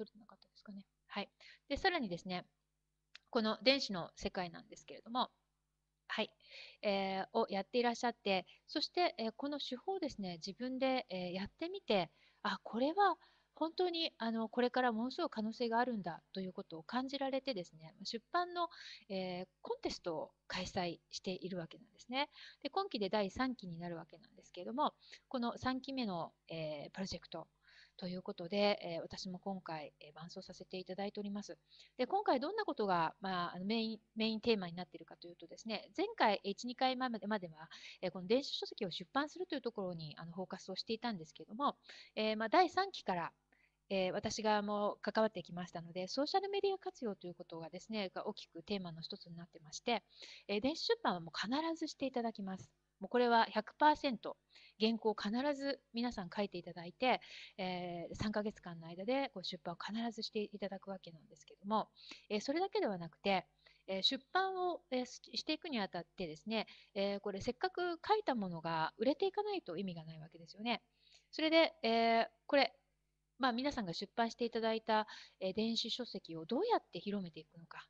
取れてなかったですかね。はい。で、さらにですね、この電子の世界なんですけれども、はい、えー、をやっていらっしゃって、そして、えー、この手法をですね、自分で、えー、やってみて、あ、これは本当にあのこれからものすごい可能性があるんだということを感じられてですね、出版の、えー、コンテストを開催しているわけなんですね。で今期で第3期になるわけなんですけれども、この3期目の、え、プロジェクト、ということで、えー、私も今回、えー、伴走させていただいております。で今回どんなことが、まあ、メインメインテーマになっているかというとですね、前回1、2回までまでは、えー、この電子書籍を出版するというところにあのフォーカスをしていたんですけれども、えまあ、第3期からえ、私がも関わってきましたので、ソーシャルメディア活用ということがですね、が大きくテーマの一つになってまして、え、電子出版はもう必ずしていただきます。もうこれは100%原稿を必ず皆さん書いていただいて、えー、3ヶ月間の間でこう出版を必ずしていただくわけなんですけども、えー、それだけではなくて、え、出版を、え、していくにあたってですね、え、これせっかく書いたものが売れていかないと意味がないわけですよね。それで、え、これ、まあ、皆さんが出版していただいた、え電子書籍をどうやって広めていくのか。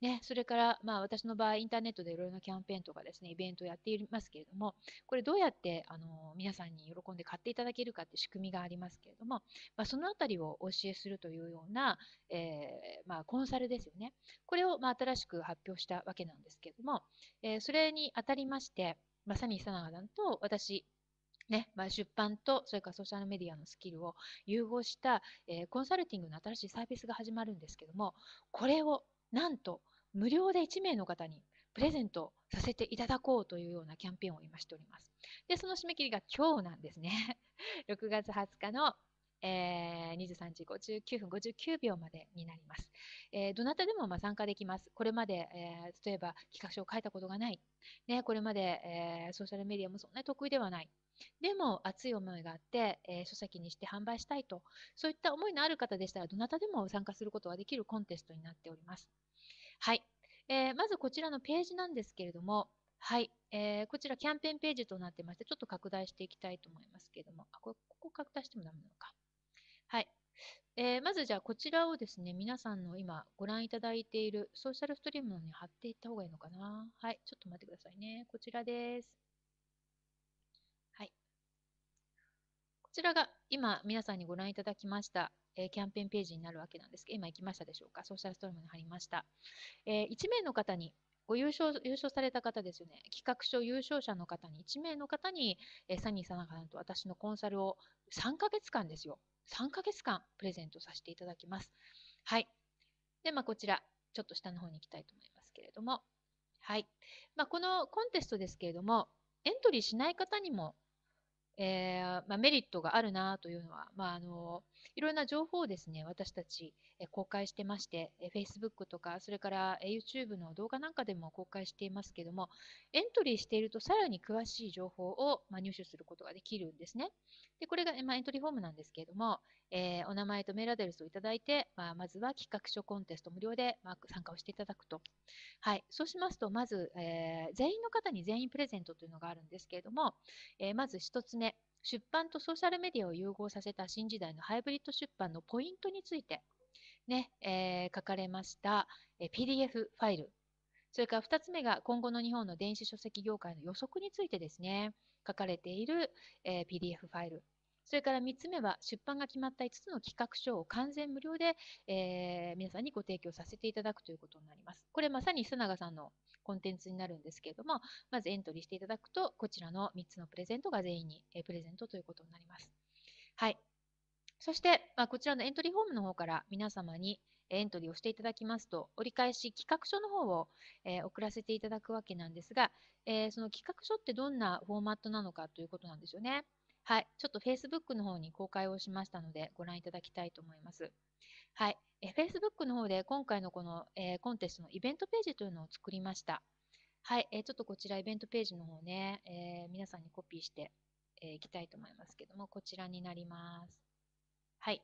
ね、それから、まあ、私の場合、インターネットでいろいろなキャンペーンとかですね、イベントをやっていますけれども、これどうやってあの皆さんに喜んで買っていただけるかって仕組みがありますけれども、まあ、そのあたりをお教えするというような、えー、まあ、コンサルですよね。これを、まあ、新しく発表したわけなんですけれども、えー、それにあたりまして、まさに久永さんと私、ねまあ、出版とそれからソーシャルメディアのスキルを融合した、えー、コンサルティングの新しいサービスが始まるんですけどもこれをなんと無料で1名の方にプレゼントさせていただこうというようなキャンペーンを今しております。で、その締め切りが今日なんですね。6月20日の、えー、23時59分59秒までになります。えー、どなたでもま参加できます。これまで、えー、例えば企画書を書いたことがない。ね、これまで、えソーシャルメディアもそんなに得意ではない。でも熱い思いがあって、え、書籍にして販売したいと、そういった思いのある方でしたら、どなたでも参加することができるコンテストになっております。はい。えー、まずこちらのページなんですけれども、はい、えー、こちらキャンペーンページとなってまして、ちょっと拡大していきたいと思いますけれども、あ、これ、ここ拡大してもダメなのか。はい。えー、まずじゃあこちらをですね、皆さんの今ご覧いただいているソーシャルストリームに貼っていった方がいいのかな？はい、ちょっと待ってくださいね。こちらです。はいこちらが今皆さんにご覧いただきました、え、キャンペーンページになるわけなんですけど、今行きましたでしょうか？ソーシャルストリームに貼りました。えー、1名の方にご優勝優勝された方ですよね。企画書優勝者の方に、1名の方に、えー、サニーさなかさんと私のコンサルを3ヶ月間ですよ。3ヶ月間プレゼントさせていただきます。はい。で、まあ、こちら、ちょっと下の方に行きたいと思いますけれども、はい。まあ、このコンテストですけれども、エントリーしない方にもえー、まあ、メリットがあるなというのは、まあ、あのいろんな情報をですね私たち、え公開してまして、え Facebook とかそれから、え YouTube の動画なんかでも公開していますけどもエントリーしているとさらに詳しい情報を、ま入手することができるんですね。でこれが、まエントリーフォームなんですけれども、えー、お名前とメールアドレスをいただいて、まあ、まずは企画書コンテスト無料で、ま参加をしていただくと。はい、そうしますと、まず、えー、全員の方に全員プレゼントというのがあるんですけれども、えー、まず1つ目、出版とソーシャルメディアを融合させた新時代のハイブリッド出版のポイントについて、ねえー、書かれました、え PDF ファイル。それから2つ目が今後の日本の電子書籍業界の予測についてですね、書かれている、え PDF ファイル。それから3つ目は出版が決まった5つの企画書を完全無料で、えー、皆さんにご提供させていただくということになります。これまさに須永さんのコンテンツになるんですけれども、まずエントリーしていただくと、こちらの3つのプレゼントが全員に、えプレゼントということになります。はい。そして、まあ、こちらのエントリーフォームの方から皆様にエントリーをしていただきますと、折り返し企画書の方を、えー、送らせていただくわけなんですが、えー、その企画書ってどんなフォーマットなのかということなんですよね。はい。ちょっと Facebook の方に公開をしましたので、ご覧いただきたいと思います。はい。え Facebook の方で今回のこの、えー、コンテストのイベントページというのを作りました。はい。えー、ちょっとこちらイベントページの方ね、えー、皆さんにコピーしてい、えー、きたいと思いますけども、こちらになります。はい。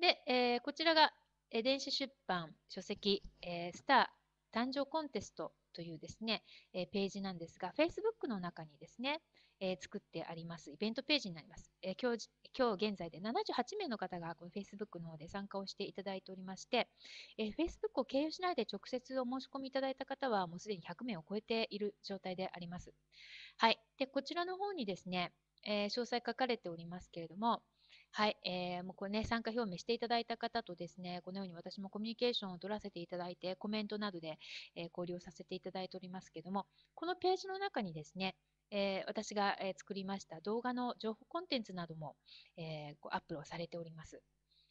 で、えー、こちらが、え、電子出版書籍、えー、スター誕生コンテストというですね、えー、ページなんですが、Facebook の中にですね、えー、作ってありますイベントページになります。えー、今日今日現在で78名の方がこの Facebook の方で参加をしていただいておりまして、えー、Facebook を経由しないで直接お申し込みいただいた方はもうすでに100名を超えている状態であります。はい。で、こちらの方にですね、えー、詳細書かれておりますけれども、はい、えー、もうこれね、参加表明していただいた方とですね、このように私もコミュニケーションを取らせていただいて、コメントなどで、えー、交流させていただいておりますけども、このページの中にですね、えー、私が、え作りました動画の情報コンテンツなども、えアップをされております。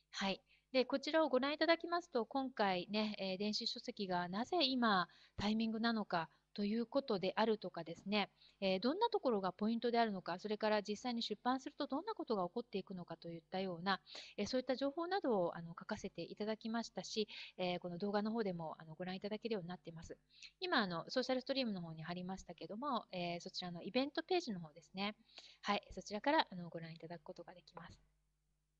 はい。で、こちらをご覧いただきますと、今回ね、え電子書籍がなぜ今タイミングなのかということであるとかですね、えどんなところがポイントであるのか、それから実際に出版するとどんなことが起こっていくのかといったような、えそういった情報などをあの書かせていただきましたし、えこの動画の方でもあのご覧いただけるようになっています。今あの、ソーシャルストリームの方に貼りましたけども、えそちらのイベントページの方ですね。はい、そちらからあのご覧いただくことができます。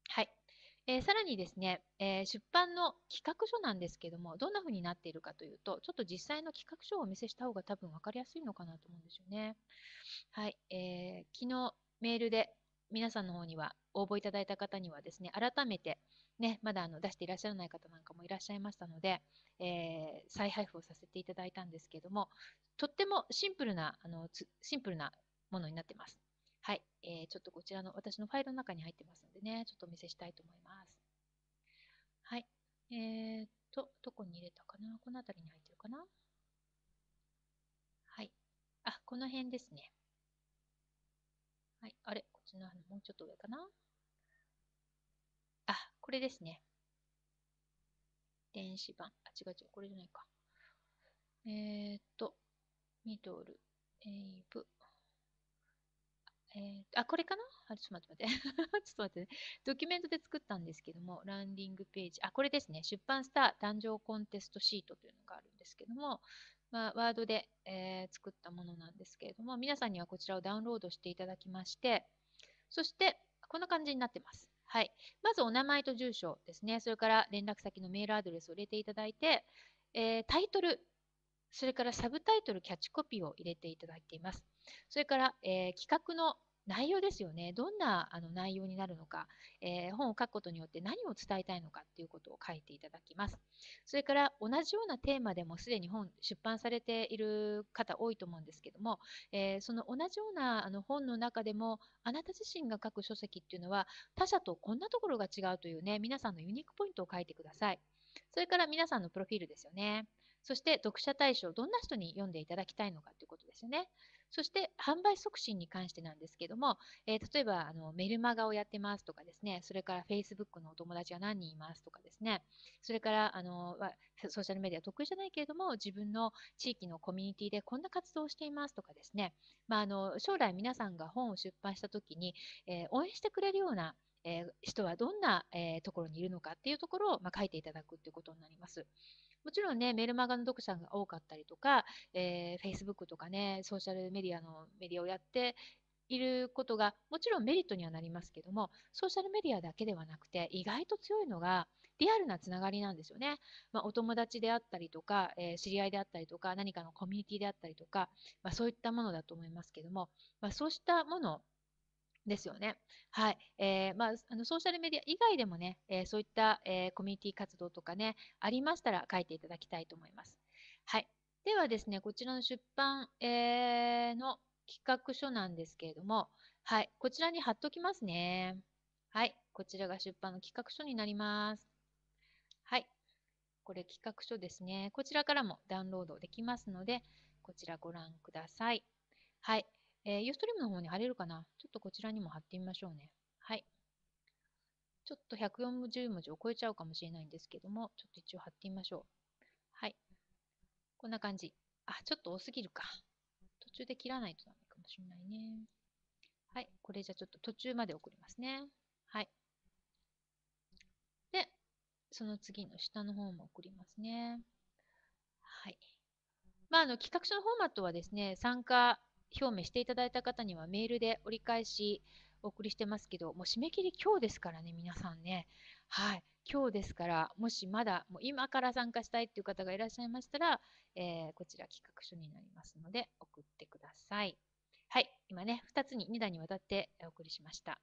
はい。えー、さらにですね、えー、出版の企画書なんですけども、どんな風になっているかというと、ちょっと実際の企画書をお見せした方が多分分かりやすいのかなと思うんですよね。はい、えー、昨日メールで皆さんの方には応募いただいた方にはですね、改めて、ね、まだあの出していらっしゃらない方なんかもいらっしゃいましたので、え再配布をさせていただいたんですけども、とってもシンプルな、あのシンプルなものになってます。はい、えー、ちょっとこちらの私のファイルの中に入ってますのでね、ちょっとお見せしたいと思います。はい。えー、っと、どこに入れたかな？この辺りに入ってるかな？はい。あ、この辺ですね。はい。あれ？こっちのもうちょっと上かな？あ、これですね。電子版。あ、違う違う。これじゃないか。えー、っと、ミドル、エイブ、えー、あ、これかな？あ、ちょっと待って待って。ちょっと待ってね。ドキュメントで作ったんですけども、ランディングページ。あ、これですね。出版した誕生コンテストシートというのがあるんですけども、まあ、ワードで、えー、作ったものなんですけれども、皆さんにはこちらをダウンロードしていただきまして、そして、こんな感じになってます。はい。まず、お名前と住所ですね。それから連絡先のメールアドレスを入れていただいて、えー、タイトル、それからサブタイトル、キャッチコピーを入れていただいています。それから、えー、企画の内容ですよね。どんなあの内容になるのか、えー、本を書くことによって何を伝えたいのかっていうことを書いていただきます。それから同じようなテーマでもすでに本出版されている方多いと思うんですけども、えー、その同じようなあの本の中でもあなた自身が書く書籍っていうのは他者とこんなところが違うというね、皆さんのユニークポイントを書いてください。それから皆さんのプロフィールですよね。そして読者対象、どんな人に読んでいただきたいのかということですよね。そして販売促進に関してなんですけども、えー、例えばあのメルマガをやってますとかですね、それから Facebook のお友達が何人いますとかですね、それからあのソーシャルメディア得意じゃないけれども、自分の地域のコミュニティでこんな活動をしていますとかですね、まあ、あの将来皆さんが本を出版したときに、えー、応援してくれるようなえー、人はどんな、えー、ところにいるのかっていうところを、まあ、書いていただくっていうことになります。もちろんね、メルマガの読者が多かったりとか、えー、Facebook とかね、ソーシャルメディアのメディアをやっていることが、もちろんメリットにはなりますけども、ソーシャルメディアだけではなくて、意外と強いのが、リアルなつながりなんですよね。まあ、お友達であったりとか、えー、知り合いであったりとか、何かのコミュニティであったりとか、まあ、そういったものだと思いますけども、まあ、そうしたものですよね。はい。えー、まあ、あのソーシャルメディア以外でもね、えー、そういった、えー、コミュニティ活動とかね、ありましたら書いていただきたいと思います。はい。ではですね、こちらの出版、えー、の企画書なんですけれども、はい。こちらに貼っときますね。はい。こちらが出版の企画書になります。はい。これ企画書ですね。こちらからもダウンロードできますので、こちらご覧ください。はい。えー、ユーストリームの方に貼れるかな？ちょっとこちらにも貼ってみましょうね。はい。ちょっと140文字を超えちゃうかもしれないんですけども、ちょっと一応貼ってみましょう。はい。こんな感じ。あ、ちょっと多すぎるか。途中で切らないとダメかもしれないね。はい。これじゃちょっと途中まで送りますね。はい。で、その次の下の方も送りますね。はい。まあ、あの、企画書のフォーマットはですね、参加表明していただいた方にはメールで折り返しお送りしてますけど、もう締め切り今日ですからね、皆さんね。はい。今日ですから、もしまだもう今から参加したいっていう方がいらっしゃいましたら、えー、こちら企画書になりますので送ってください。はい、今ね、2つに、2段にわたってお送りしました。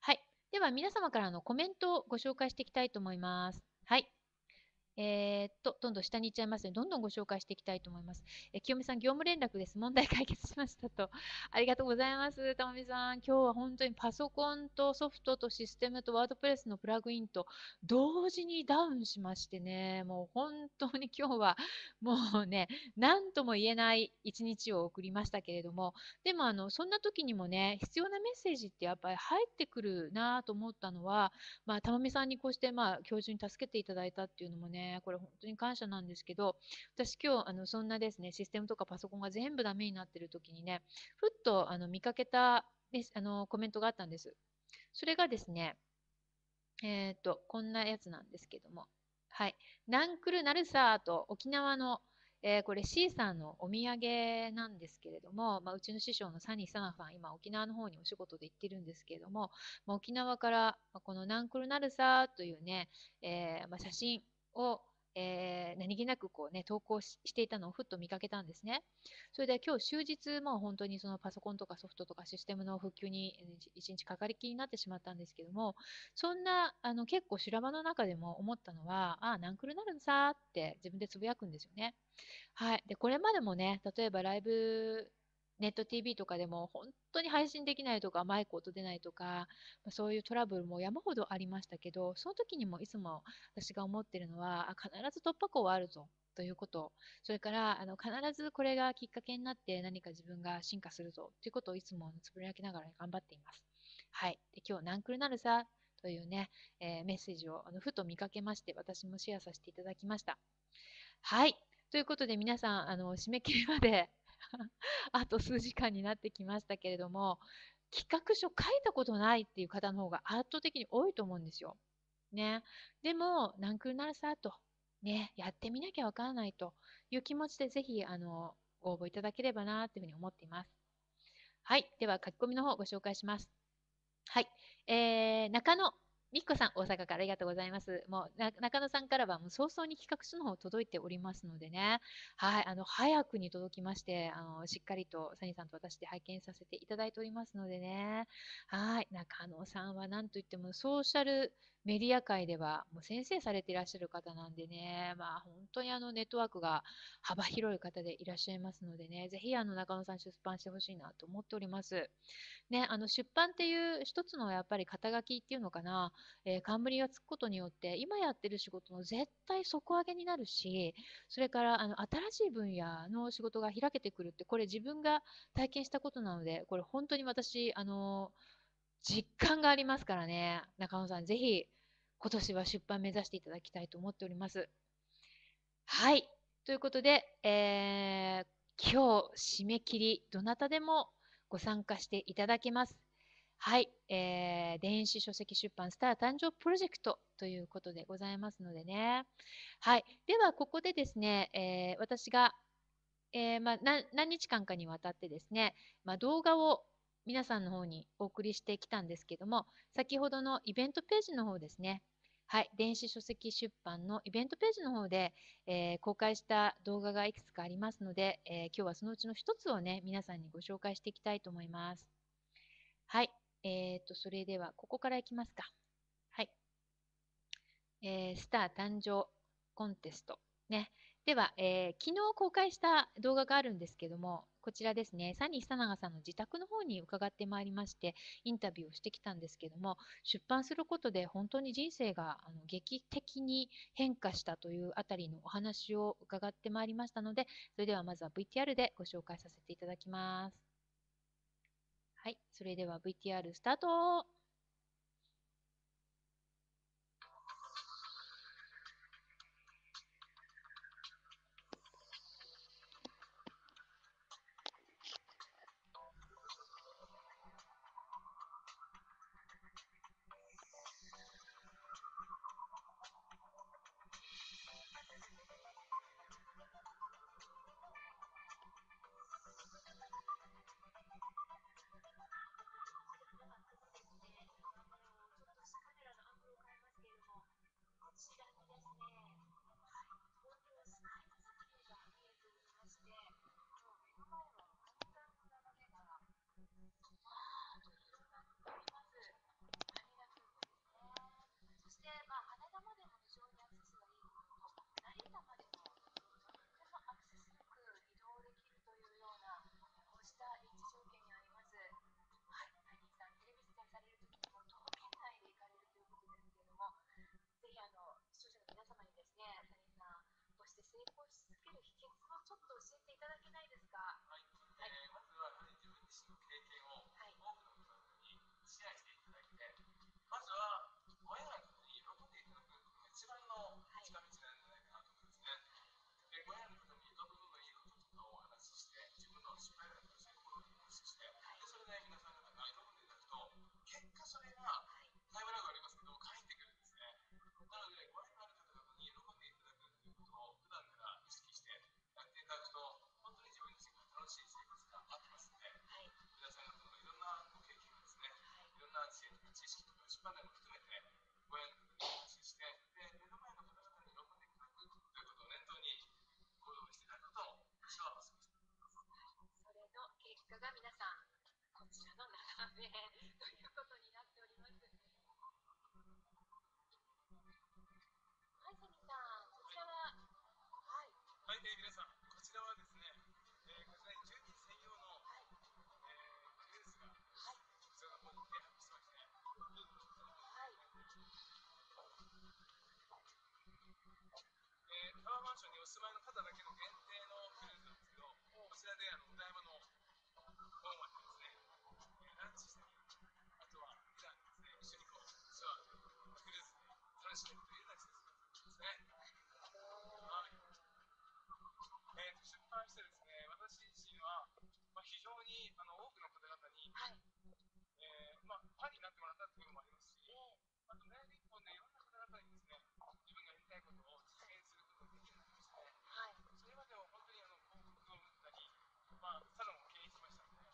はい、では皆様からのコメントをご紹介していきたいと思います。はい。えー、っと、どんどん下に行っちゃいますので、どんどんご紹介していきたいと思います。え清美さん、業務連絡です。問題解決しましたと。ありがとうございます。たまみさん、今日は本当にパソコンとソフトとシステムとワードプレスのプラグインと同時にダウンしましてね、もう本当に今日は もうね、何とも言えない一日を送りましたけれども、でもあの、そんな時にもね、必要なメッセージってやっぱり入ってくるなと思ったのは、まあ、たまみさんにこうして、まあ、教授に助けていただいたっていうのもね、これ本当に感謝なんですけど、私今日、あの、そんなですね、システムとかパソコンが全部ダメになってる時にね、ふっとあの見かけたあのコメントがあったんです。それがですね、えっ、と、こんなやつなんですけども、はい。ナンクルナルサーと沖縄のえー、これ C さんのお土産なんですけれども、まあ、うちの師匠のサニー・サナファン、今沖縄の方にお仕事で行ってるんですけれども、まあ、沖縄から、このナンクルナルサーというね、えー、まあ、写真をえー、何気なくこうね、投稿していたのをふっと見かけたんですね。それで今日終日もう本当にそのパソコンとかソフトとかシステムの復旧に一日かかりきりになってしまったんですけども、そんなあの結構修羅場の中でも思ったのは、ああ、ナンクルなるんさーって自分でつぶやくんですよね。はい。で、これまでもね、例えばライブネット TV とかでも本当に配信できないとか、マイク音出ないとか、そういうトラブルも山ほどありましたけど、その時にもいつも私が思ってるのは、あ必ず突破口はあるぞということ、それからあの必ずこれがきっかけになって何か自分が進化するぞということをいつもつぶやきながら頑張っています。はい。で今日、ナンクルなるさというね、えー、メッセージをあのふと見かけまして、私もシェアさせていただきました。はい。ということで皆さん、あの締め切りまで あと数時間になってきましたけれども、企画書書いたことないっていう方の方が圧倒的に多いと思うんですよ。ね。でも、何クーなるさと、ね、やってみなきゃわからないという気持ちでぜひ、あの、ご応募いただければなというふうに思っています。はい。では、書き込みの方ご紹介します。はい。えー、中野みっこさん、大阪からありがとうございます。もう、中野さんからはもう早々に企画書の方届いておりますのでね、はい、あの、早くに届きまして、あの、しっかりとサニーさんと私で拝見させていただいておりますのでね、はい、中野さんはなんといってもソーシャルメディア界ではもう先生されていらっしゃる方なんでね、まあ本当にあのネットワークが幅広い方でいらっしゃいますのでね、ぜひあの中野さん出版してほしいなと思っております。ね、あの出版っていう一つのやっぱり肩書きっていうのかな、えー、冠がつくことによって今やってる仕事の絶対底上げになるし、それからあの新しい分野の仕事が開けてくるって、これ自分が体験したことなので、これ本当に私、あの実感がありますからね、中野さん、ぜひ今年は出版目指していただきたいと思っております。はい。ということで、えー、今日締め切り、どなたでもご参加していただけます。はい、えー、電子書籍出版スター誕生プロジェクトということでございますのでね。はい、ではここでですね、えー、私が、えー、まあ、何日間かにわたってですね、まあ、動画を皆さんの方にお送りしてきたんですけども、先ほどのイベントページの方ですね、はい、電子書籍出版のイベントページの方で、えー、公開した動画がいくつかありますので、えー、今日はそのうちの一つをね、皆さんにご紹介していきたいと思います。はい、えー、と、それではここからいきますか。はい。えー、スター誕生コンテスト。ね。では、えー、昨日公開した動画があるんですけども、こちらですね、サニー・久永さんの自宅の方に伺ってまいりまして、インタビューをしてきたんですけども、出版することで本当に人生があの劇的に変化したというあたりのお話を伺ってまいりましたので、それではまずは VTR でご紹介させていただきます。はい、それでは VTR スタートそれがタイムラグありますけど、返ってくるんですね。なので、ご縁のある方々に喜んでいただくということを普段から意識してやっていただくと、本当に自分自身が楽しい生活が待ってますので、皆さん方のいろんなご経験をですね、いろんな知恵とか知識とか失敗談も含めて、ご縁の方にお話しして、で目の前の方々に喜んでいただくということを念頭に行動していただくことを私はお勧めします。それの結果が皆さん、こちらの斜めということになっております。はい、えー、皆さん、こちらはですね、えー、こちらに住人専用の、はい、えー、ジュースが、はい、こちらの方に併発してまして、はい、えー、タワーマンションにお住まいの方だけの限定のクルーズなんですけど、こちらであのお台場の本湾でですね、ランチしたり、あとは普段ですね、一緒にこうツアーでクルーズで楽しめるというような施設ですね。えー、と出版してですね、私自身は、まあ、非常にあの多くの方々に、はい、えー、まあ、ファンになってもらったというのもありますし、あとね、一本でいろんな方々にですね、自分がやりたいことを実現することができるようになりまして、はい、それまでは本当にあの広告を打ったり、まあ、サロンを経営してましたので、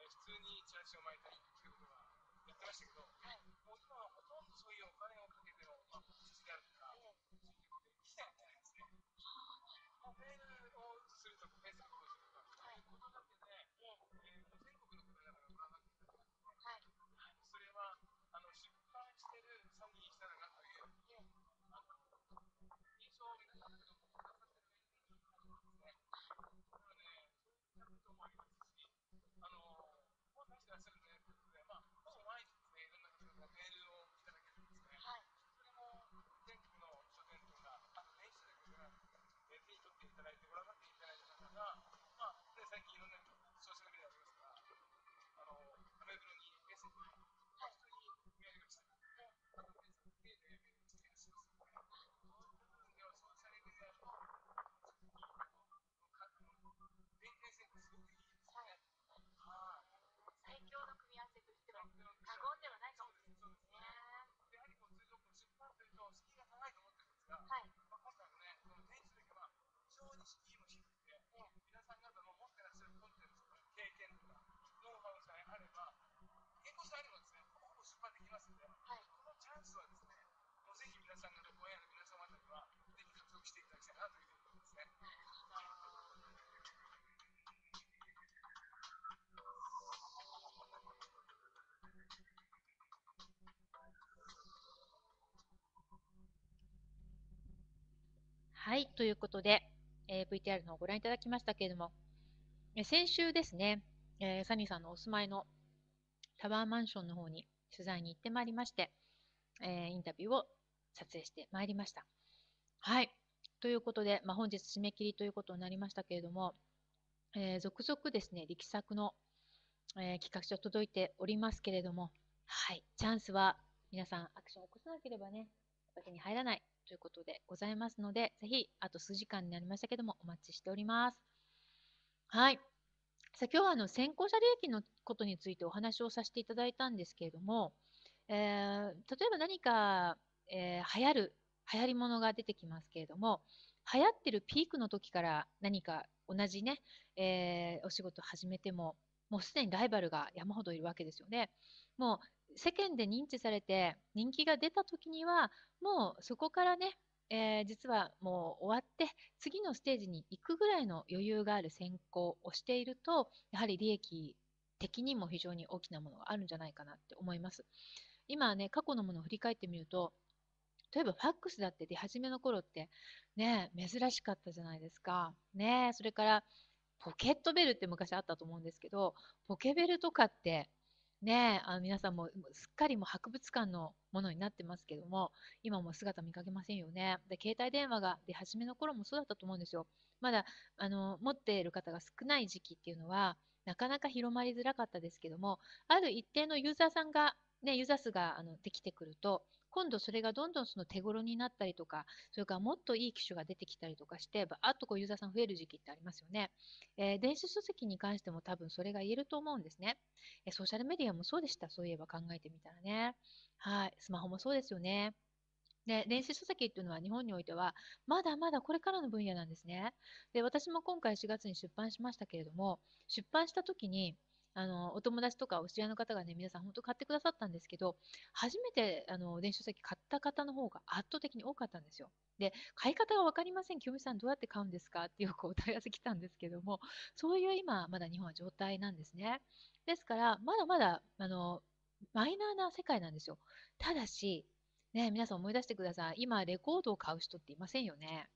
えー、普通にチラシを巻いたりということがやってましたけど、はい、もう今はほとんどそういうお金をかけての、まあ、告知であるとか、そういうことで、一切やってないんですね。もうメールをするとか、フェイスブックをするとか、そういうことだけで、えー、全国の方々がご覧になっていただいて、はい、それはあの出版してるサニーしたらなという、あの印象を皆さんが持ってくださってるメールになりますね。だからね、そういったこともありますし、あのもう出してらっしゃるねということで、まあ、ほぼ毎日ですね、いろんな方がメールをいただけるんですね。はい、それも全国の書店とか、あと電子書店からえ手に取っていただいてご覧になっていただいた方が、まあ、ね、最近いろんなソーシャルメディアありますから、あの、アメブロにメッセージを、まあ、普通にメールが来たりとか、あと、フェイスブックでメールをしていらっしゃいますので、そういった部分ではソーシャルメディアの、連携性がすごくいいですよね。はい。最強の組み合わせとしては過言ではないかもしれないですね。やはりこう通常こう出版すると敷居が高いと思ってるんですが、はい、まあ、今回のね、この電子書籍は非常に敷居も低くて、皆さん方の持ってらっしゃるコンテンツとか経験とかノウハウさえあれば、結構さえあればですね、ほぼ出版できますので、はい、このチャンスはですね、もうぜひ皆さん方、ご縁の皆様方には、ぜひ獲得していただきたいなというふうに思いますね。はい、ということで、えー、VTR のをご覧いただきましたけれども、え先週ですね、えー、サニーさんのお住まいのタワーマンションの方に取材に行ってまいりまして、えー、インタビューを撮影してまいりました。はい。ということで、まあ、本日締め切りということになりましたけれども、えー、続々ですね、力作の、えー、企画書届いておりますけれども、はい。チャンスは皆さんアクションを起こさなければね、手に入らないということでございますので、ぜひ、あと数時間になりましたけども、お待ちしております。はい。さあ、今日はあの先行者利益のことについてお話をさせていただいたんですけれども、えー、例えば何か、えー、流行る、流行り物が出てきますけれども、流行ってるピークの時から何か同じね、えー、お仕事始めても、もうすでにライバルが山ほどいるわけですよね。もう世間で認知されて人気が出た時にはもうそこからね、えー、実はもう終わって次のステージに行くぐらいの余裕がある選考をしているとやはり利益的にも非常に大きなものがあるんじゃないかなって思います。今ね過去のものを振り返ってみると例えばファックスだって出始めの頃ってね珍しかったじゃないですか。ねそれからポケットベルって昔あったと思うんですけどポケベルとかってね、あの皆さんもすっかりもう博物館のものになってますけども、今も姿見かけませんよね。で、携帯電話が出始めの頃もそうだったと思うんですよ。まだ、あの、持っている方が少ない時期っていうのは、なかなか広まりづらかったですけども、ある一定のユーザーさんが、ね、ユーザー数があのできてくると、今度それがどんどんその手頃になったりとか、それからもっといい機種が出てきたりとかして、ばーっとこうユーザーさん増える時期ってありますよね。えー電子書籍に関しても多分それが言えると思うんですね。えソーシャルメディアもそうでした。そういえば考えてみたらね。はい。スマホもそうですよね。で、電子書籍っていうのは日本においては、まだまだこれからの分野なんですね。で、私も今回4月に出版しましたけれども、出版した時に、あの、お友達とかお知り合いの方がね、皆さん本当買ってくださったんですけど、初めてあの電子書籍買った方の方が圧倒的に多かったんですよ。で、買い方が分かりません。清美さんどうやって買うんですかってよくお問い合わせ来たんですけども、そういう今、まだ日本は状態なんですね。ですから、まだまだ、あの、マイナーな世界なんですよ。ただし、ね、皆さん思い出してください。今、レコードを買う人っていませんよね。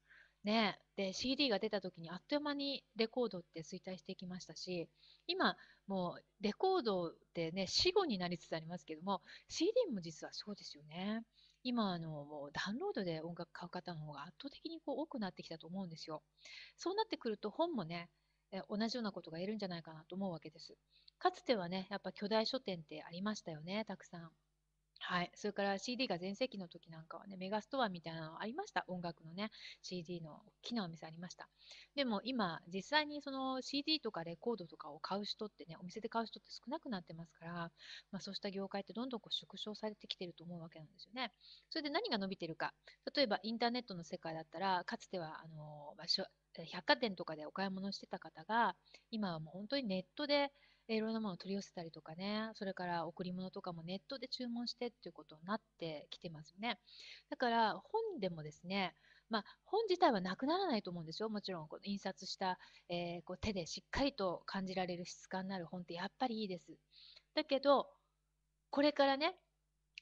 ね、で、CD が出た時にあっという間にレコードって衰退していきましたし、今、もうレコードってね、死後になりつつありますけども、CD も実はそうですよね。今、あの、もうダウンロードで音楽買う方の方が圧倒的にこう多くなってきたと思うんですよ。そうなってくると本もね、え同じようなことが言えるんじゃないかなと思うわけです。かつてはね、やっぱ巨大書店ってありましたよね、たくさん。はい。それから CD が全盛期の時なんかはね、メガストアみたいなのありました。音楽のね、CD の大きなお店ありました。でも今、実際にその CD とかレコードとかを買う人ってね、お店で買う人って少なくなってますから、まあそうした業界ってどんどんこう縮小されてきてると思うわけなんですよね。それで何が伸びてるか。例えばインターネットの世界だったら、かつては、あの、まあ百貨店とかでお買い物してた方が、今はもう本当にネットでえいろんなものを取り寄せたりとかね、それから贈り物とかもネットで注文してっていうことになってきてますよね。だから本でもですね、まあ、本自体はなくならないと思うんですよ。もちろんこの印刷した、えーこう手でしっかりと感じられる質感のある本ってやっぱりいいです。だけど、これからね、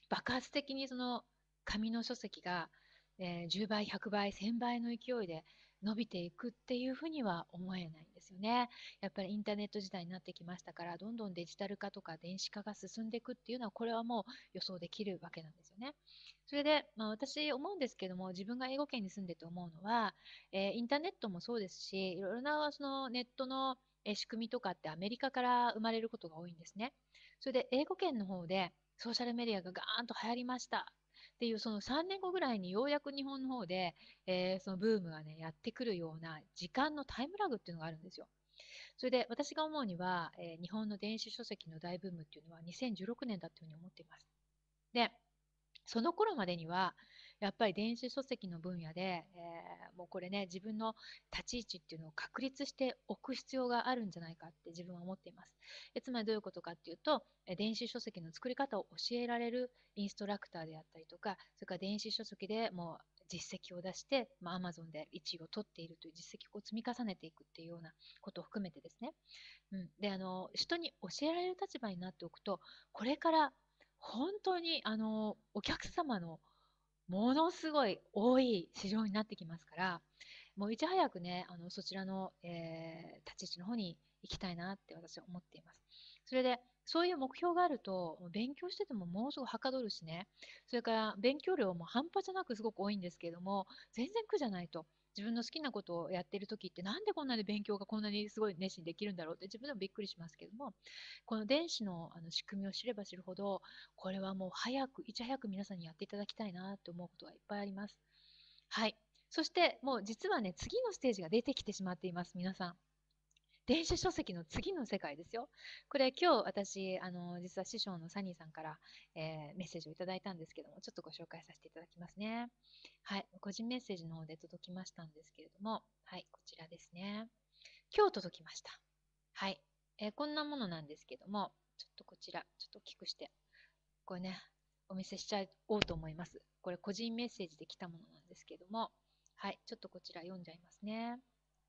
爆発的にその紙の書籍が、えー10倍、100倍、1000倍の勢いで伸びていくっていうふうには思えないんですよね。やっぱりインターネット時代になってきましたから、どんどんデジタル化とか電子化が進んでいくっていうのは、これはもう予想できるわけなんですよね。それで、まあ、私思うんですけども、自分が英語圏に住んでて思うのは、えーインターネットもそうですし、いろいろなそのネットの仕組みとかってアメリカから生まれることが多いんですね。それで英語圏の方でソーシャルメディアがガーンと流行りましたっていうその3年後ぐらいにようやく日本の方で、えーそのブームがね、やってくるような時間のタイムラグっていうのがあるんですよ。それで私が思うには、えー日本の電子書籍の大ブームっていうのは2016年だというふうに思っています。で、その頃までには、やっぱり電子書籍の分野で、えーもうこれね、自分の立ち位置っていうのを確立しておく必要があるんじゃないかって自分は思っています。えつまりどういうことかっていうと、電子書籍の作り方を教えられるインストラクターであったりとか、それから電子書籍でもう実績を出して、まあ、Amazon で1位を取っているという実績を積み重ねていくっていうようなことを含めてですね。うん、で、あの、人に教えられる立場になっておくと、これから本当にあのお客様のものすごい多い市場になってきますから、もういち早くね、あのそちらの、えー立ち位置の方に行きたいなって私は思っています。それで、そういう目標があると、勉強しててももうすぐはかどるしね、それから勉強量も半端じゃなくすごく多いんですけれども、全然苦じゃないと。自分の好きなことをやってる時ってなんでこんなに勉強がこんなにすごい熱心できるんだろうって自分でもびっくりしますけどもこの電子のあの仕組みを知れば知るほどこれはもう早くいち早く皆さんにやっていただきたいなと思うことがいっぱいあります。はい。そしてもう実はね次のステージが出てきてしまっています皆さん。電子書籍の次の世界ですよ。これ今日私、あの、実は師匠のサニーさんから、えーメッセージをいただいたんですけども、ちょっとご紹介させていただきますね。はい。個人メッセージの方で届きましたんですけれども、はい。こちらですね。今日届きました。はい。えーこんなものなんですけども、ちょっとこちら、ちょっと大きくして、これね、お見せしちゃおうと思います。これ個人メッセージで来たものなんですけども、はい。ちょっとこちら読んじゃいますね。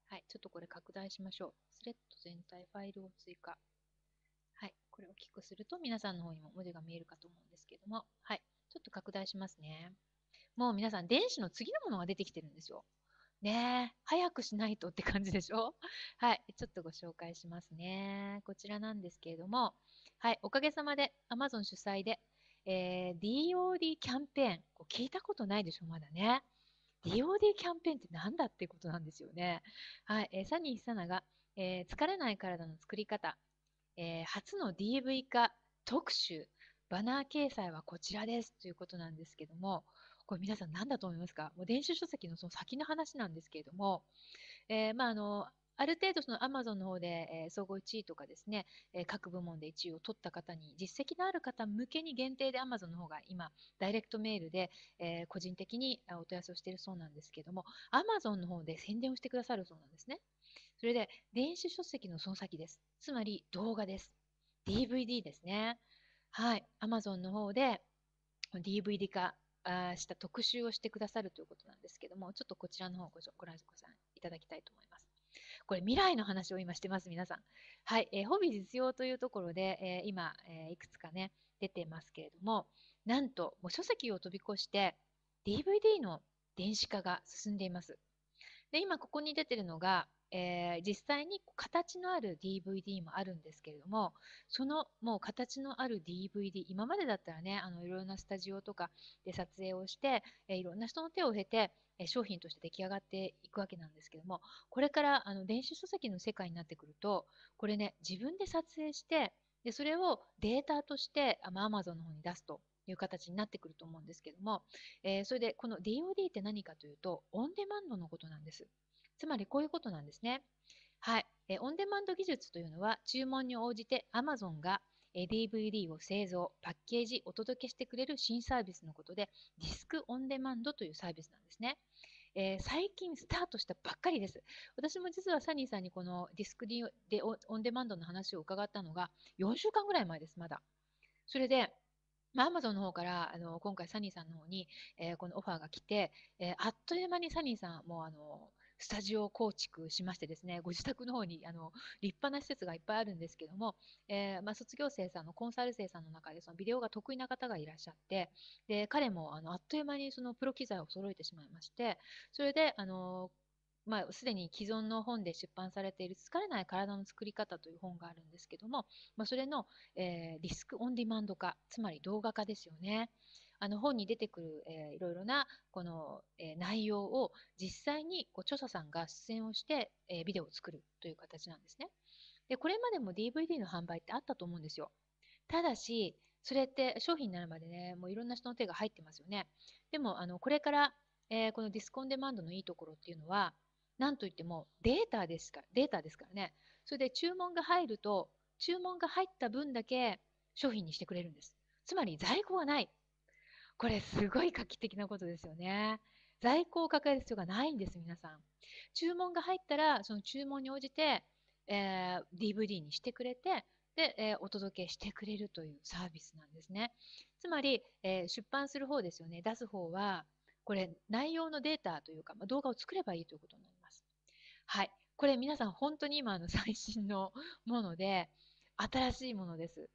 はい。ちょっとこれ拡大しましょう。スレッド全体ファイルを追加。はい。これを大きくすると皆さんの方にも文字が見えるかと思うんですけども、はい。ちょっと拡大しますね。もう皆さん、電子の次のものが出てきてるんですよ。ねえ、早くしないとって感じでしょ？はい。ちょっとご紹介しますね。こちらなんですけれども、はい、おかげさまで Amazon 主催で、えー、DOD キャンペーン、こう聞いたことないでしょ、まだね。DOD キャンペーンって何だってことなんですよね。はい、えー、サニー・サナが、えー、疲れない体の作り方、えー、初の DV 化特集、バナー掲載はこちらですということなんですけども、これ皆さん何だと思いますか？もう電子書籍のその先の話なんですけれども、えー、まああの、ある程度その Amazon の方で、えー、総合1位とかですね、え、各部門で1位を取った方に、実績のある方向けに限定で Amazon の方が今、ダイレクトメールで、えー、個人的にお問い合わせをしているそうなんですけども、Amazon の方で宣伝をしてくださるそうなんですね。それで、電子書籍のその先です。つまり動画です。DVD ですね。はい。Amazon の方で DVD 化した特集をしてくださるということなんですけども、ちょっとこちらの方をご覧いただきたいと思います。これ未来の話を今してます、皆さん。はい、えー、ホビー実用というところで、えー、今、えー、いくつかね、出てますけれども、なんと、もう書籍を飛び越して、DVD の電子化が進んでいます。で、今ここに出てるのが、えー、実際に形のある DVD もあるんですけれども、そのもう形のある DVD、今までだったらね、あのいろいろなスタジオとかで撮影をして、えー、いろんな人の手を経て、え、商品として出来上がっていくわけなんですけども、これからあの電子書籍の世界になってくると、これね、自分で撮影して、でそれをデータとして、まあ、Amazon の方に出すという形になってくると思うんですけども、えー、それでこの DOD って何かというと、オンデマンドのことなんです。つまりこういうことなんですね。はい。えオンデマンド技術というのは、注文に応じて Amazon が DVD を製造、パッケージ、お届けしてくれる新サービスのことで、ディスクオンデマンドというサービスなんですね。えー、最近スタートしたばっかりです。私も実はサニーさんにこのディスクでオンデマンドの話を伺ったのが4週間ぐらい前です、まだ。それで、まあ、アマゾンの方からあの今回サニーさんの方に、えー、このオファーが来て、えー、あっという間にサニーさんもあのスタジオを構築しましてですね、ご自宅の方にあの立派な施設がいっぱいあるんですけども、えー、まあ、卒業生さんのコンサル生さんの中でそのビデオが得意な方がいらっしゃって、で彼もあのあっという間にそのプロ機材を揃えてしまいまして、それであのまあ、すでに既存の本で出版されている疲れない体の作り方という本があるんですけども、まあ、それの、えー、リスクオンディマンド化、つまり動画化ですよね。あの本に出てくる、えー、いろいろなこの、えー、内容を実際にこう著者さんが出演をして、えー、ビデオを作るという形なんですね。で、これまでも DVD の販売ってあったと思うんですよ。ただし、それって商品になるまでね、もういろんな人の手が入ってますよね。でも、あのこれから、えー、このディスコンデマンドのいいところっていうのは、なんといってもデータですから、データですからね。それで注文が入ると、注文が入った分だけ商品にしてくれるんです。つまり在庫がない。これすごい画期的なことですよね。在庫を抱える必要がないんです、皆さん。注文が入ったら、その注文に応じて、えー、DVD にしてくれて、で、えー、お届けしてくれるというサービスなんですね。つまり、えー、出版する方ですよね。出す方は、これ内容のデータというか、まあ、動画を作ればいいということになります。はい。これ皆さん本当に今の最新のもので、新しいものです。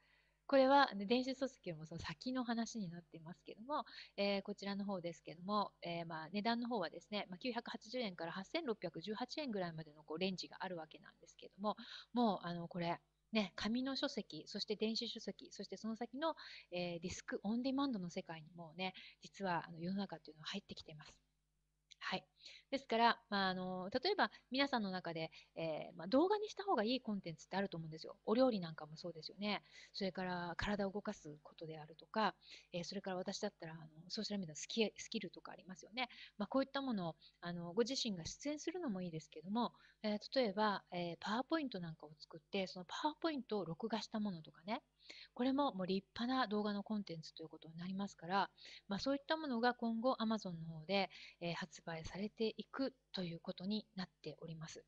これは電子書籍よりもその先の話になっていますけども、えー、こちらの方ですけども、えー、まあ値段の方はですね、まあ、980円から8618円ぐらいまでのこうレンジがあるわけなんですけども、もうあのこれ、ね、紙の書籍、そして電子書籍、そしてその先の、えー、ディスクオンデマンドの世界にもね、実はあの世の中というのは入ってきています。はい。ですから、まあ、あの例えば皆さんの中で、えー、まあ、動画にした方がいいコンテンツってあると思うんですよ。お料理なんかもそうですよね。それから体を動かすことであるとか、えー、それから私だったらあのソーシャルメディアスキスキルとかありますよね。まあ、こういったものをあのご自身が出演するのもいいですけども、えー、例えば、えパワーポイントなんかを作って、そのパワーポイントを録画したものとかね、これももう立派な動画のコンテンツということになりますから、まあ、そういったものが今後 Amazon の方で、えー、発売されていくということになっております。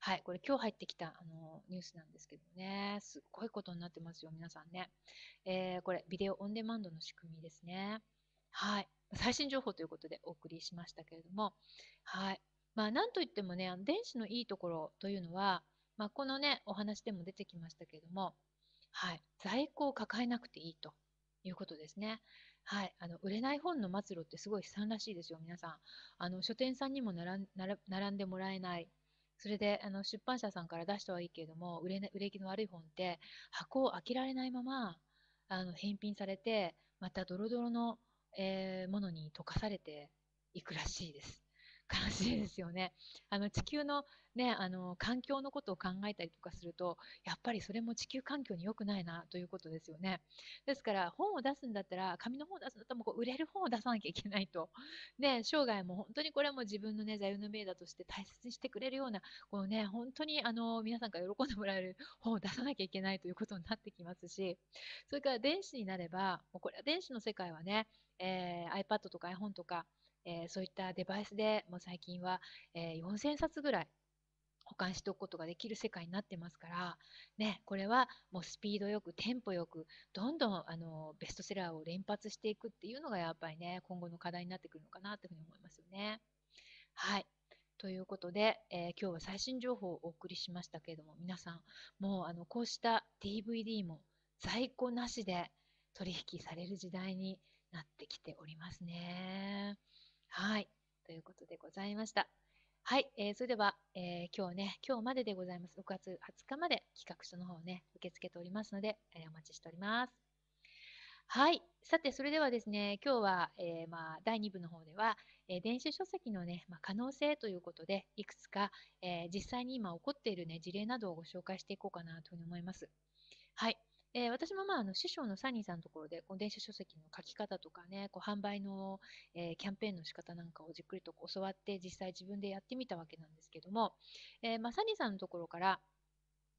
はい、これ今日入ってきたあのニュースなんですけどね、すっごいことになってますよ、皆さんね。えー、これ、ビデオオンデマンドの仕組みですね。はい。最新情報ということでお送りしましたけれども、はい。まあ、なんといってもね、あの電子のいいところというのは、まあ、このね、お話でも出てきましたけれども、はい、在庫を抱えなくていいということですね。はい、あの売れない本の末路ってすごい悲惨らしいですよ、皆さん。あの書店さんにも並んでもらえない。それであの出版社さんから出したはいいけれども売れ,、ね、売れ行きの悪い本って箱を開けられないままあの返品されてまたドロドロの、えー、ものに溶かされていくらしいです。悲しいですよね。あの地球の,、ね、あの環境のことを考えたりとかするとやっぱりそれも地球環境に良くないなということですよね。ですから本を出すんだったら紙の本を出すんだったらもう売れる本を出さなきゃいけないと。で生涯も本当にこれも自分の、ね、座右の銘だとして大切にしてくれるようなこの、ね、本当にあの皆さんから喜んでもらえる本を出さなきゃいけないということになってきますしそれから電子になればもうこれは電子の世界はね、えー、iPad とか iPhone とかえー、そういったデバイスでもう最近は、えー、4000冊ぐらい保管しておくことができる世界になってますから、ね、これはもうスピードよく、テンポよく、どんどんあのベストセラーを連発していくっていうのがやっぱりね、今後の課題になってくるのかなというふうに思いますよね。はい。ということで、えー、今日は最新情報をお送りしましたけれども、皆さん、もうあのこうした DVD も在庫なしで取引される時代になってきておりますね。はい。ということでございました。はい。えー、それでは、えー、今日ね、今日まででございます。6月20日まで企画書の方をね、受け付けておりますので、えー、お待ちしております。はい。さて、それではですね、今日は、えー、まあ、第2部の方では、えー、電子書籍のね、まあ、可能性ということで、いくつか、えー、実際に今起こっているね、事例などをご紹介していこうかなというふうに思います。えー、私もまああの師匠のサニーさんのところでこの電子書籍の書き方とかねこう販売の、えー、キャンペーンの仕方なんかをじっくりと教わって実際自分でやってみたわけなんですけども、えー、まあ、サニーさんのところから、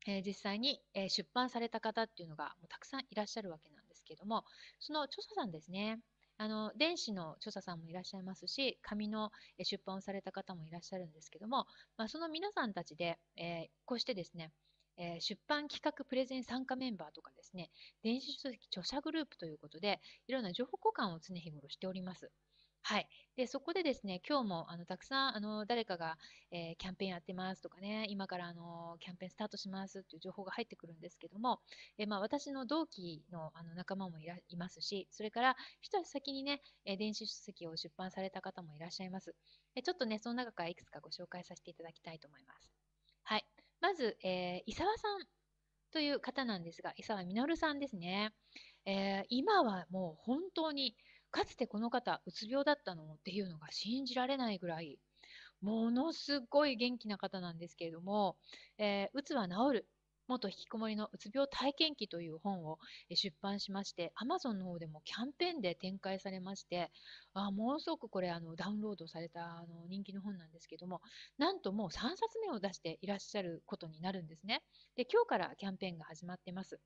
え実際に、え出版された方っていうのがもうたくさんいらっしゃるわけなんですけどもその著者さんですね。あの電子の著者さんもいらっしゃいますし紙の出版をされた方もいらっしゃるんですけども、まあ、その皆さんたちで、えこうしてですねえー、出版企画プレゼン参加メンバーとかですね、電子書籍著者グループということで、いろんな情報交換を常日頃しております。はい。で、そこでですね、今日もあのたくさんあの誰かが、えー、キャンペーンやってますとかね、今からあのキャンペーンスタートしますっていう情報が入ってくるんですけども、えー、まあ、私の同期のあの仲間もいらいますし、それから一足先にね、えー、電子書籍を出版された方もいらっしゃいます。えちょっとね、その中からいくつかご紹介させていただきたいと思います。はい。まず、えー、伊沢さんという方なんですが、伊沢実さんですね。えー、今はもう本当に、かつてこの方、うつ病だったのっていうのが信じられないぐらい、ものすごい元気な方なんですけれども、えー、うつは治る元引きこもりのうつ病体験記という本を出版しまして、Amazon の方でもキャンペーンで展開されまして、あものすごくこれあのダウンロードされたあの人気の本なんですけども、なんともう3冊目を出していらっしゃることになるんですね。で、今日からキャンペーンが始まってます。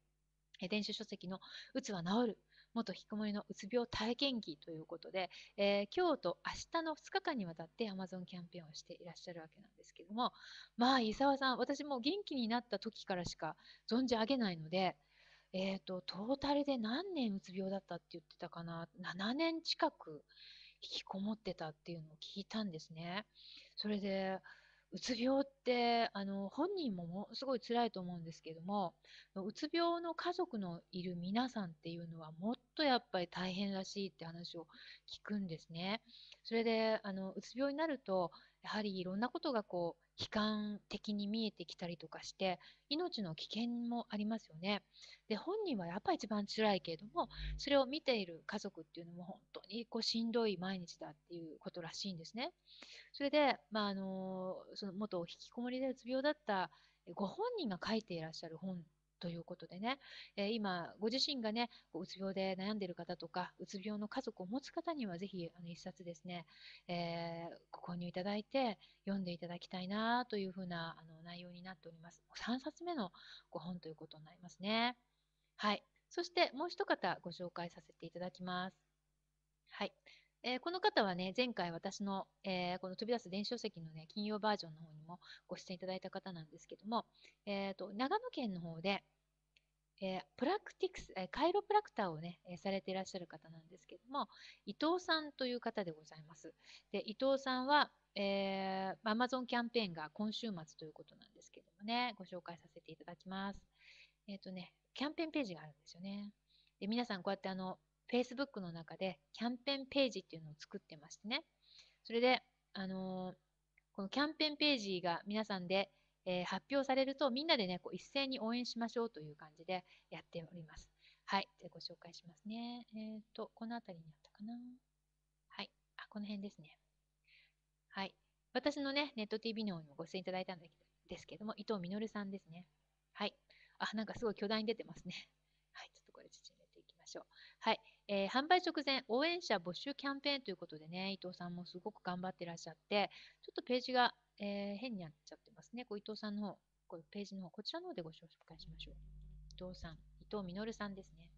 電子書籍のうつは治る元引きこもりのうつ病体験記ということで、えー、今日と明日の2日間にわたって Amazon キャンペーンをしていらっしゃるわけなんですけども、まあ、伊沢さん、私も元気になった時からしか存じ上げないので、えっ、ー、と、トータルで何年うつ病だったって言ってたかな、7年近く引きこもってたっていうのを聞いたんですね。それで、うつ病ってあの本人ももすごい辛いと思うんですけどもうつ病の家族のいる皆さんっていうのはもっとやっぱり大変らしいって話を聞くんですね。それであのうつ病になるとやはりいろんなことがこう悲観的に見えてきたりとかして命の危険もありますよね。で本人はやっぱり一番辛いけれどもそれを見ている家族っていうのも本当にこうしんどい毎日だっていうことらしいんですね。それで、まあ、あのその元引きこもりでうつ病だったご本人が書いていらっしゃる本ということでね、えー、今、ご自身がね、うつ病で悩んでいる方とか、うつ病の家族を持つ方には、ぜひ、あの、一冊ですね、えー、ご購入いただいて、読んでいただきたいなというふうな、あの、内容になっております。3冊目のご本ということになりますね。はい。そして、もう一方ご紹介させていただきます。はい。えー、この方はね、前回私の、えー、この飛び出す電子書籍のね、金曜バージョンの方にもご出演いただいた方なんですけども、えーと、長野県の方で、えー、プラクティクス、えー、カイロプラクターをね、えー、されていらっしゃる方なんですけども、伊藤さんという方でございます。で、伊藤さんは、えー、Amazon キャンペーンが今週末ということなんですけどもね、ご紹介させていただきます。えっ、とね、キャンペーンページがあるんですよね。で、皆さんこうやってあの、Facebook の中でキャンペーンページっていうのを作ってましてね。それで、あのこのキャンペーンページが皆さんで、えー発表されると、みんなでね、こう一斉に応援しましょうという感じでやっております。はい。じゃあご紹介しますね。えっ、と、この辺りにあったかな。はい。あ、この辺ですね。はい。私のね、ネット TV の方にもご出演いただいたんですけども、伊藤実さんですね。はい。あ、なんかすごい巨大に出てますね。はい。ちょっとこれ縮めていきましょう。はい。えー販売直前、応援者募集キャンペーンということでね、伊藤さんもすごく頑張ってらっしゃって、ちょっとページが、えー変になっちゃってますね。こう伊藤さんの方、こうページの方、こちらの方でご紹介しましょう。伊藤さん、伊藤実さんですね。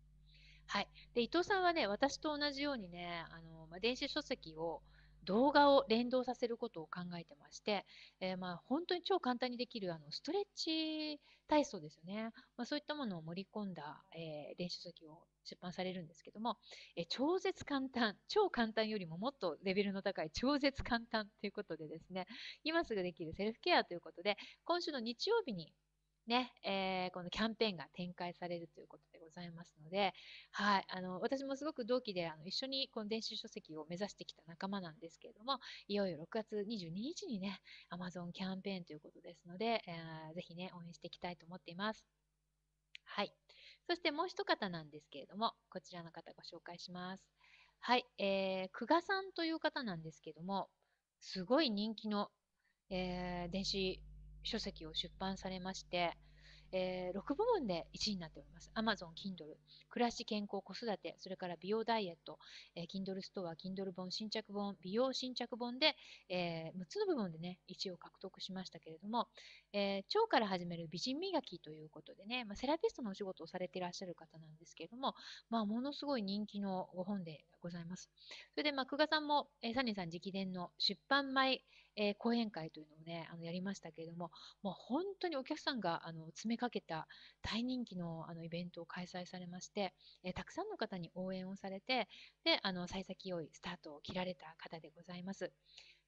はい。で、伊藤さんはね、私と同じようにね、あの、まあ、電子書籍を、動画を連動させることを考えてまして、えーまあ、本当に超簡単にできるあのストレッチ体操ですよね。まあ、そういったものを盛り込んだ、えー電子書籍を出版されるんですけども、えー超絶簡単、超簡単よりももっとレベルの高い超絶簡単ということでですね、今すぐできるセルフケアということで、今週の日曜日にね、えーこのキャンペーンが展開されるということでございますので、はい、あの私もすごく同期であの一緒にこの電子書籍を目指してきた仲間なんですけれども、いよいよ6月22日にね、Amazon キャンペーンということですので、えーぜひね、応援していきたいと思っています。はい。そしてもう一方なんですけれども、こちらの方ご紹介します。はい。えー、久我さんという方なんですけども、すごい人気の、えー電子書籍を出版されまして、え6部門で1位になっております。Amazon Kindle、暮らし、健康、子育て、それから美容ダイエット、えー Kindle ストア、Kindle 本、新着本、美容新着本で、え6つの部門でね、1位を獲得しましたけれども、えー腸から始める美人磨きということでね、まあ、セラピストのお仕事をされていらっしゃる方なんですけれども、まあ、ものすごい人気のご本でございます。それで、まあ、久我さんも、えーサニーさん直伝の出版前、えー講演会というのをね、あのやりましたけれども、もう本当にお客さんがあの詰めかけた大人気のあのイベントを開催されまして、えーたくさんの方に応援をされて、で、あの、幸先良いスタートを切られた方でございます。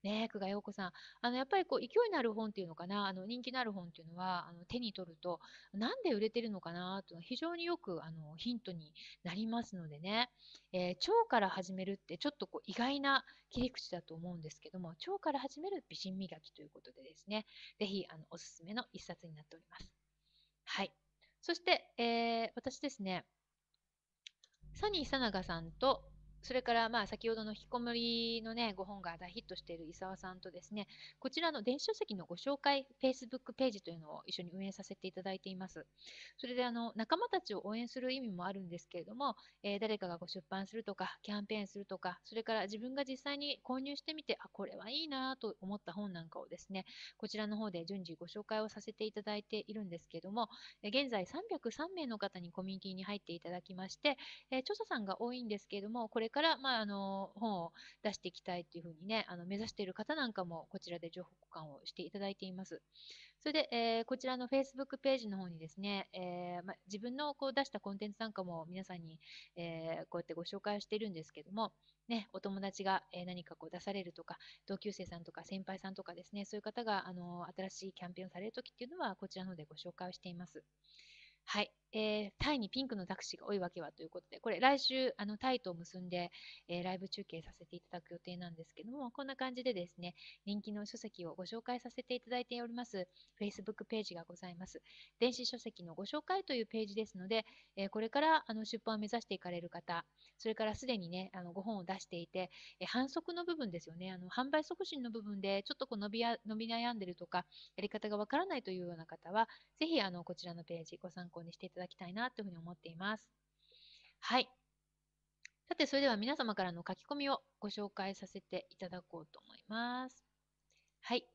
ね、久我陽子さん。あの、やっぱりこう、勢いのある本っていうのかな、あの、人気のある本っていうのは、あの、手に取ると、なんで売れてるのかな、というのは非常によく、あの、ヒントになりますのでね、えー腸から始めるって、ちょっとこう、意外な切り口だと思うんですけども、腸から始める美人磨きということでですね、ぜひ、あの、おすすめの一冊になっております。はい。そして、えー私ですね、サニーさながさんと、それから、まあ、先ほどの引きこもりのね、ご本が大ヒットしている伊沢さんとですね、こちらの電子書籍のご紹介 Facebook ページというのを一緒に運営させていただいています。それで、あの、仲間たちを応援する意味もあるんですけれども、えー誰かがご出版するとか、キャンペーンするとか、それから自分が実際に購入してみて、あ、これはいいなと思った本なんかをですね、こちらの方で順次ご紹介をさせていただいているんですけれども、え現在303名の方にコミュニティに入っていただきまして、えー著者さんが多いんですけれども、これから、からまあ、あの本を出していきたいというふうにね、あの目指している方なんかもこちらで情報交換をしていただいています。それで、えーこちらの Facebook ページの方にですね、えーまあ、自分のこう出したコンテンツなんかも皆さんに、えーこうやってご紹介をしているんですけども、ね、お友達が、何かこう出されるとか、同級生さんとか先輩さんとかですね、そういう方が、あの新しいキャンペーンをされるときっていうのは、こちらの方でご紹介をしています。はい。えータイにピンクのタクシーが多いわけはということで、これ来週、あの、タイと結んで、えーライブ中継させていただく予定なんですけども、こんな感じでですね、人気の書籍をご紹介させていただいております、Facebook ページがございます。電子書籍のご紹介というページですので、えーこれからあの出版を目指していかれる方、それからすでにね、あのご本を出していて、えー反則の部分ですよね、あの販売促進の部分でちょっとこう伸びや伸び悩んでるとか、やり方がわからないというような方は、ぜひあのこちらのページご参考にしていただただきたいなというふうに思っています。はい。さて、それでは皆様からの書き込みをご紹介させていただこうと思います。はい。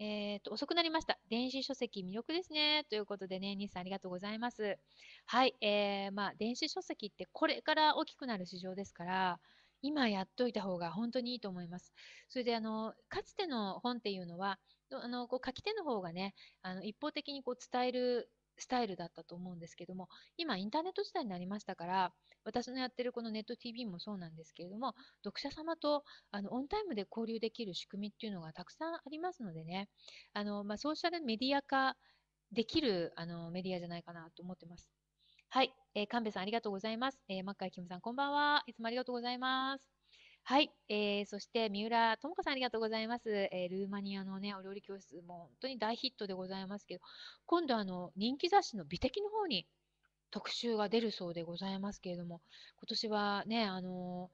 えー、と、遅くなりました。電子書籍魅力ですね。ということでね、西さんありがとうございます。はい。えー、まあ、電子書籍ってこれから大きくなる市場ですから、今やっといた方が本当にいいと思います。それで、あの、かつての本っていうのは、あの、こう書き手の方がね、あの、一方的にこう伝えるスタイルだったと思うんですけども、今インターネット時代になりましたから、私のやってるこのネット TV もそうなんですけれども、読者様とあのオンタイムで交流できる仕組みっていうのがたくさんありますのでね、あのまあ、ソーシャルメディア化できるあのメディアじゃないかなと思ってます。はい、えー、神戸さんありがとうございます。えー、マッカイキムさんこんばんは。いつもありがとうございます。はい、えー、そして三浦智子さんありがとうございます。えー、ルーマニアのね、お料理教室、も本当に大ヒットでございますけど、今度あの、人気雑誌の美的の方に特集が出るそうでございますけれども、今年はね、あの、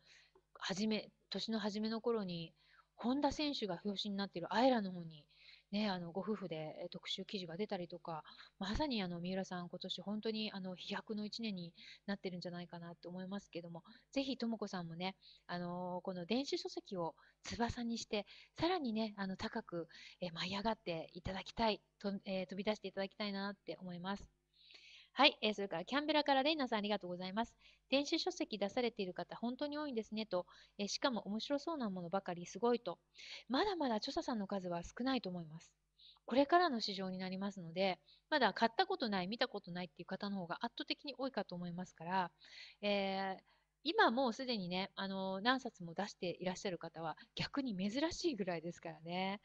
初め、年の初めの頃に、本田選手が表紙になっているアイラの方にね、あのご夫婦で特集記事が出たりとか、まさにあの三浦さん、今年本当にあの飛躍の1年になってるんじゃないかなと思いますけども、ぜひとも子さんもね、あのこの電子書籍を翼にして、さらにね、あの高く、え舞い上がっていただきたいと、えー、飛び出していただきたいなって思います。はい、えー、それからキャンベラからレイナさんありがとうございます。電子書籍出されている方、本当に多いんですねと、えー、しかも面白そうなものばかりすごいと。まだまだ著者さんの数は少ないと思います。これからの市場になりますので、まだ買ったことない、見たことないっていう方の方が圧倒的に多いかと思いますから、えー今もうすでにね、あの何冊も出していらっしゃる方は逆に珍しいぐらいですからね。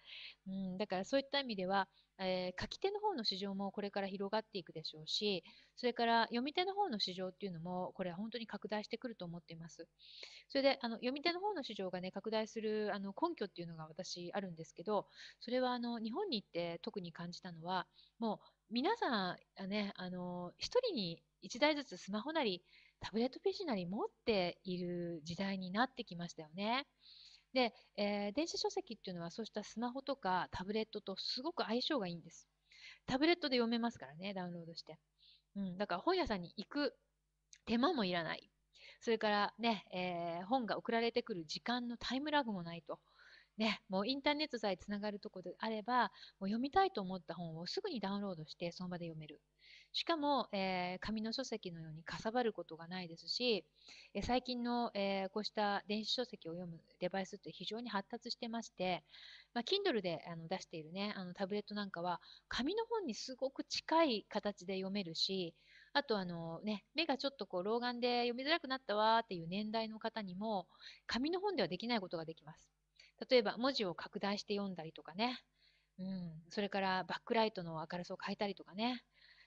うん、だからそういった意味では、えー、書き手の方の市場もこれから広がっていくでしょうし、それから読み手の方の市場っていうのも、これは本当に拡大してくると思っています。それで、あの読み手の方の市場がね、拡大するあの根拠っていうのが私あるんですけど、それはあの日本に行って特に感じたのは、もう皆さん、ね、あの一人に一台ずつスマホなり、タブレット PC なり持っている時代になってきましたよね。で、えー、電子書籍っていうのはそうしたスマホとかタブレットとすごく相性がいいんです。タブレットで読めますからね、ダウンロードして。うん、だから本屋さんに行く手間もいらない。それからね、えー、本が送られてくる時間のタイムラグもないと。ね、もうインターネットさえつながるところであれば、もう読みたいと思った本をすぐにダウンロードしてその場で読める。しかも、えー、紙の書籍のようにかさばることがないですし、え最近の、えー、こうした電子書籍を読むデバイスって非常に発達してまして、まあ、Kindle であの出しているね、あのタブレットなんかは、紙の本にすごく近い形で読めるし、あとあのね、目がちょっとこう老眼で読みづらくなったわっていう年代の方にも、紙の本ではできないことができます。例えば文字を拡大して読んだりとかね、うん、それからバックライトの明るさを変えたりとかね、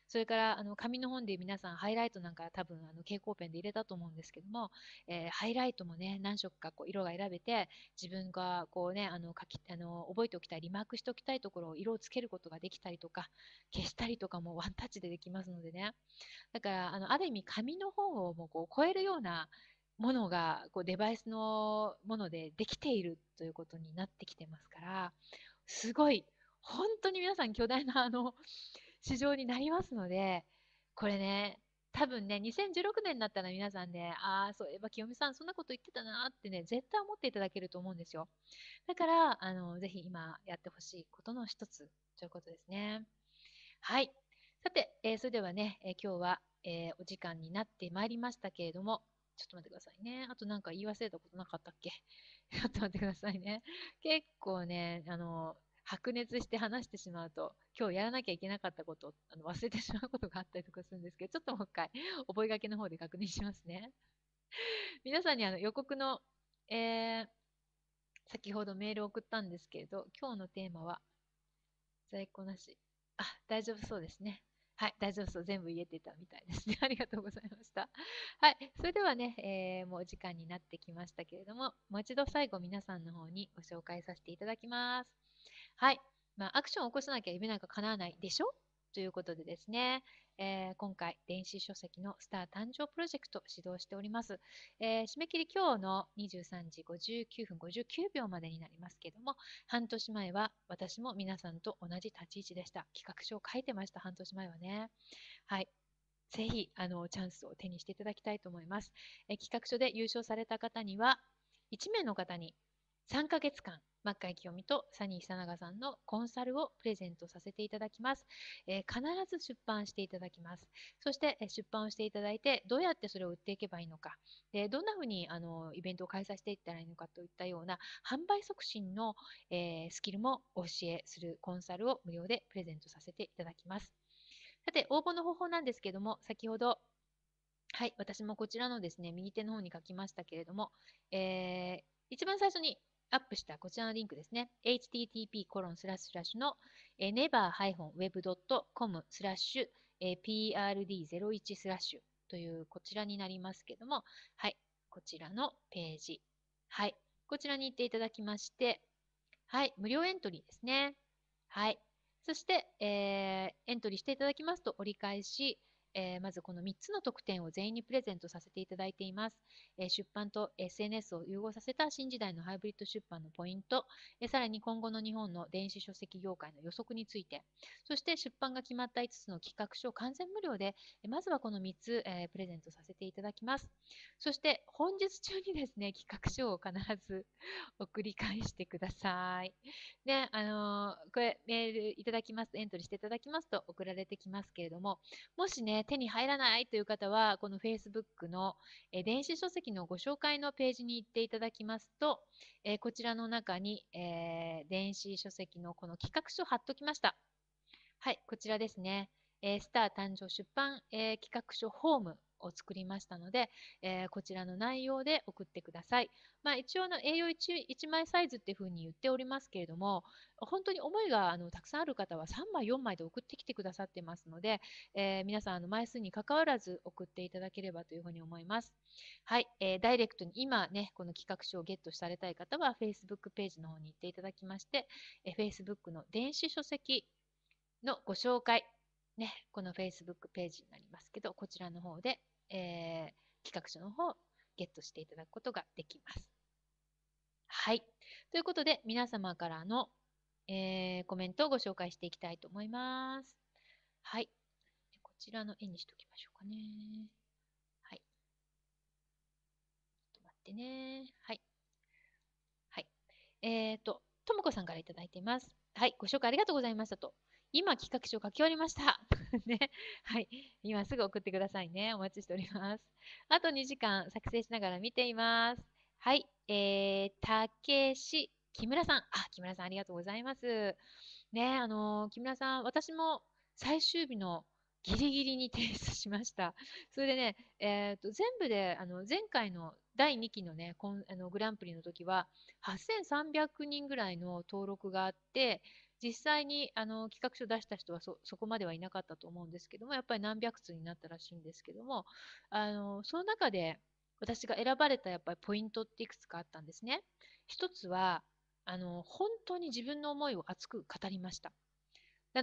それからあの紙の本で皆さんハイライトなんか多分あの蛍光ペンで入れたと思うんですけども、えー、ハイライトもね何色かこう色が選べて自分がこうねあの書きあの覚えておきたいリマークしておきたいところを色をつけることができたりとか消したりとかもワンタッチでできますのでね。だからあのある意味紙の本をもうこう超えるようなものがこうデバイスのものでできているということになってきてますからすごい本当に皆さん巨大なあの市場になりますので、これね、多分ね、2016年になったら皆さんね、ああ、そういえば清美さんそんなこと言ってたなってね、絶対思っていただけると思うんですよ。だから、あの、ぜひ今やってほしいことの一つということですね。はい。さて、えー、それではね、えー、今日は、えー、お時間になってまいりましたけれども、ちょっと待ってくださいね。あとなんか言い忘れたことなかったっけ？ちょっと待ってくださいね。結構ね、あの、白熱して話してしまうと、今日やらなきゃいけなかったことあの忘れてしまうことがあったりとかするんですけど、ちょっともう一回、覚書の方で確認しますね。皆さんにあの予告の、えー、先ほどメールを送ったんですけれど、今日のテーマは、在庫なし。あ、大丈夫そうですね。はい、大丈夫そう。全部言えてたみたいですね。ありがとうございました。はい、それではね、えー、もうお時間になってきましたけれども、もう一度最後皆さんの方にご紹介させていただきます。はい。まあ、アクションを起こさなきゃ夢なんか叶わないでしょ？ということでですね、えー、今回、電子書籍のスター誕生プロジェクト指導しております。えー、締め切り今日の23時59分59秒までになりますけども、半年前は私も皆さんと同じ立ち位置でした。企画書を書いてました、半年前はね。はい。ぜひ、あの、チャンスを手にしていただきたいと思います。えー、企画書で優勝された方には、1名の方に3ヶ月間、マッカイ清美とサニー久永さんのコンサルをプレゼントさせていただきます。えー、必ず出版していただきます。そして、え出版をしていただいて、どうやってそれを売っていけばいいのか、でどんなふうにあのイベントを開催していったらいいのかといったような販売促進の、えー、スキルもお教えするコンサルを無料でプレゼントさせていただきます。さて、応募の方法なんですけども、先ほどはい、私もこちらのですね、右手の方に書きましたけれども、えー、一番最初にアップしたこちらのリンクですね。http コロンスラッシュラッシュの never-web.com スラッシュ prd01 スラッシュというこちらになりますけども、はい、こちらのページ。はい。こちらに行っていただきまして、はい、無料エントリーですね。はい。そして、えー、エントリーしていただきますと折り返し、えー、まずこの3つの特典を全員にプレゼントさせていただいています。えー、出版と SNS を融合させた新時代のハイブリッド出版のポイント、えー、さらに今後の日本の電子書籍業界の予測について、そして出版が決まった5つの企画書を完全無料で、えまずはこの3つ、えプレゼントさせていただきます。そして本日中にですね、企画書を必ず 送り返してください。で、あのこれメールいただきますエントリーしていただきますと送られてきますけれども、もしね、手に入らないという方は、この Facebook の、え電子書籍のご紹介のページに行っていただきますと、えこちらの中に、えー、電子書籍のこの企画書を貼っときました。はい、こちらですね。えスター誕生出版、え企画書ホームを作りましたので、えー、こちらの内容で送ってください。まあ、一応の A4 1, 枚サイズっていうふうに言っておりますけれども、本当に思いがあのたくさんある方は3枚、4枚で送ってきてくださってますので、えー、皆さんあの枚数に関わらず送っていただければというふうに思います。はい、えー、ダイレクトに今ね、この企画書をゲットされたい方は Facebook ページの方に行っていただきまして、えー、Facebook の電子書籍のご紹介、ね、この Facebook ページになりますけど、こちらの方で、えー、企画書の方、ゲットしていただくことができます。はい。ということで、皆様からの、えー、コメントをご紹介していきたいと思います。はい。こちらの絵にしときましょうかね。はい。ちょっと待ってね。はい。はい。えっ、ー、と、ともこさんからいただいています。はい。ご紹介ありがとうございましたと。今企画書書き終わりました。ね。はい。今すぐ送ってくださいね。お待ちしております。あと2時間作成しながら見ています。はい。えー、たけし、木村さん。あ、木村さんありがとうございます。ね、あのー、木村さん、私も最終日のギリギリに提出しました。それでね、えーと、全部であの前回の第2期のねコンあのグランプリの時は8300人ぐらいの登録があって実際にあの企画書出した人はそこまではいなかったと思うんですけども、やっぱり何百通になったらしいんですけども、あのその中で私が選ばれたやっぱりポイントっていくつかあったんですね。一つは、あの本当に自分の思いを熱く語りました。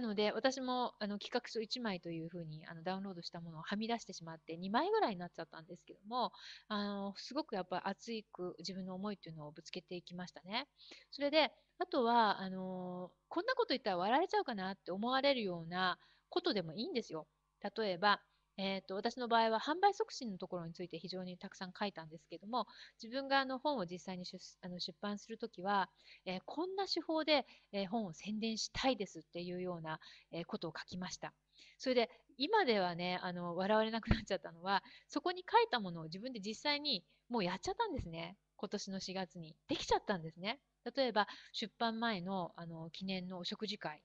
なので、私もあの企画書1枚というふうにあのダウンロードしたものをはみ出してしまって、2枚ぐらいになっちゃったんですけども、あのすごくやっぱり熱く自分の思いというのをぶつけていきましたね。それで、あとは、あのこんなこと言ったら笑われちゃうかなって思われるようなことでもいいんですよ。例えば、えーと、私の場合は販売促進のところについて非常にたくさん書いたんですけども自分があの本を実際に出あの出版するときは、えー、こんな手法で、えー、本を宣伝したいですっていうような、えー、ことを書きました。それで今ではねあの笑われなくなっちゃったのはそこに書いたものを自分で実際にもうやっちゃったんですね。今年の4月に。できちゃったんですね。例えば出版前のあの記念のお食事会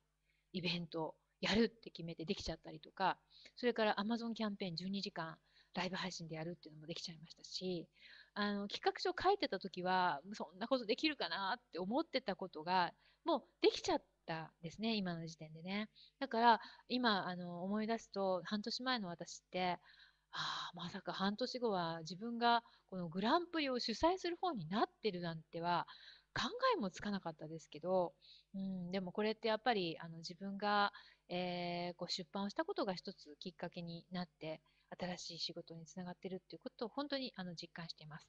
イベントやるって決めてできちゃったりとか、それから Amazon キャンペーン12時間ライブ配信でやるっていうのもできちゃいましたし、あの企画書書いてた時は、そんなことできるかなって思ってたことが、もうできちゃったんですね、今の時点でね。だから、今あの思い出すと、半年前の私って、ああ、まさか半年後は自分がこのグランプリを主催する方になってるなんては考えもつかなかったですけど、うん、でもこれってやっぱりあの自分がえー、こう出版をしたことが一つきっかけになって新しい仕事につながっているっていうことを本当にあの実感しています。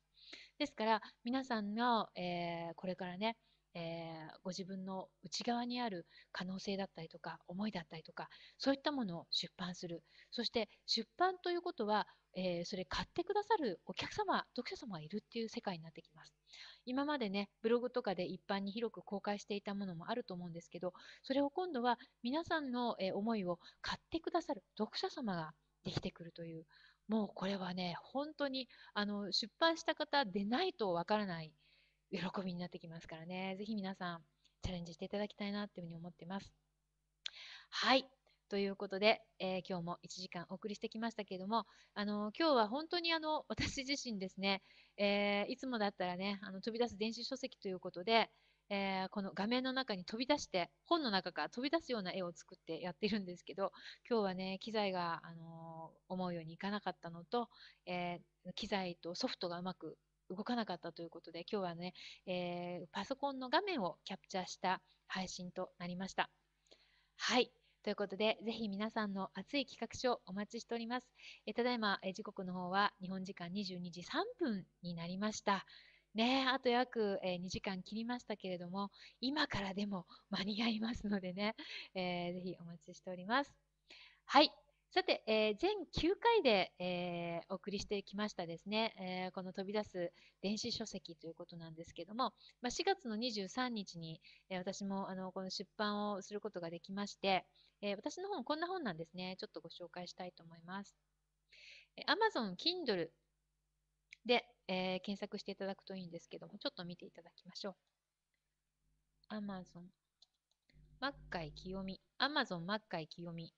ですから皆さんの、えー、これからね、えー、ご自分の内側にある可能性だったりとか思いだったりとかそういったものを出版する。そして出版ということは、えー、それ買ってくださるお客様読者様がいるっていう世界になってきます。今までね、ブログとかで一般に広く公開していたものもあると思うんですけど、それを今度は皆さんの、え思いを買ってくださる読者様ができてくるという、もうこれはね、本当にあの出版した方でないとわからない喜びになってきますからね、ぜひ皆さんチャレンジしていただきたいなというふうに思ってます。はい。ということで、えー、今日も1時間お送りしてきましたけれども、あの今日は本当にあの私自身ですね、えー、いつもだったらね、あの飛び出す電子書籍ということで、えー、この画面の中に飛び出して、本の中から飛び出すような絵を作ってやっているんですけど、今日はね、機材が、あの思うようにいかなかったのと、え機材とソフトがうまく動かなかったということで、今日はね、えー、パソコンの画面をキャプチャーした配信となりました。はい。ということで、ぜひ皆さんの熱い企画書お待ちしております。えただいま、え時刻の方は日本時間22時3分になりました。ねあと約、え2時間切りましたけれども、今からでも間に合いますのでね、えー、ぜひお待ちしております。はい。さて、えー、全9回で、えー、お送りしてきましたですね、えー、この飛び出す電子書籍ということなんですけども、まあ、4月の23日に、え私もあのこの出版をすることができまして、え私の本、こんな本なんですね。ちょっとご紹介したいと思います。Amazon Kindle で、え検索していただくといいんですけども、ちょっと見ていただきましょう。Amazon マッカイ清美。Amazon マッカイ清美。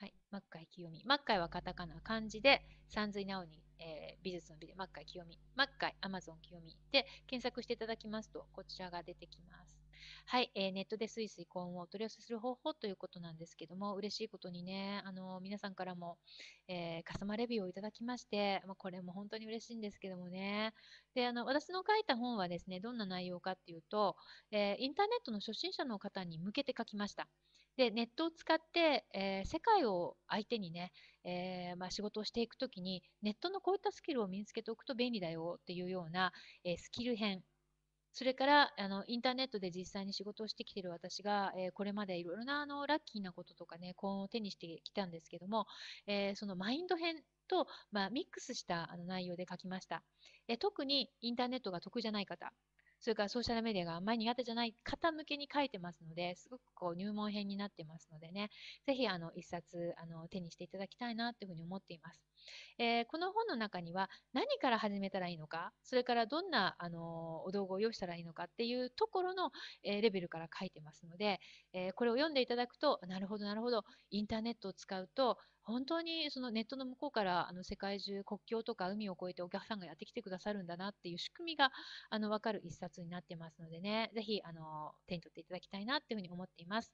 はい。マッカイ清美。マッカイはカタカナ、漢字で、三髄直に、えー、美術の美で、マッカイ清美。マッカイ、アマゾン清美で検索していただきますと、こちらが出てきます。はい、えー、ネットでスイスイ高温をお取り寄せする方法ということなんですけども、嬉しいことにね、あの皆さんからも、えー、カスタマーレビューをいただきまして、まあ、これも本当に嬉しいんですけどもね。で、あの私の書いた本はですね、どんな内容かっていうと、えー、インターネットの初心者の方に向けて書きました。で、ネットを使って、えー、世界を相手にね、えー、まあ、仕事をしていくときに、ネットのこういったスキルを身につけておくと便利だよっていうような、えー、スキル編。それからあのインターネットで実際に仕事をしてきている私が、えこれまでいろいろなあのラッキーなこととかね、幸運を手にしてきたんですけども、えそのマインド編と、まあ、ミックスしたあの内容で書きました、え特にインターネットが得じゃない方、それからソーシャルメディアがあんまり苦手じゃない方向けに書いてますので、すごくこう入門編になってますのでね、ぜひあの一冊あの手にしていただきたいなというふうに思っています。えー、この本の中には何から始めたらいいのか、それからどんなあのお道具を用意したらいいのかっていうところの、えー、レベルから書いてますので、えー、これを読んでいただくと、なるほど、なるほど、インターネットを使うと、本当にそのネットの向こうからあの世界中国境とか海を越えてお客さんがやってきてくださるんだなっていう仕組みがあの分かる一冊になってますのでね、ぜひあの手に取っていただきたいなっていうふうに思っています。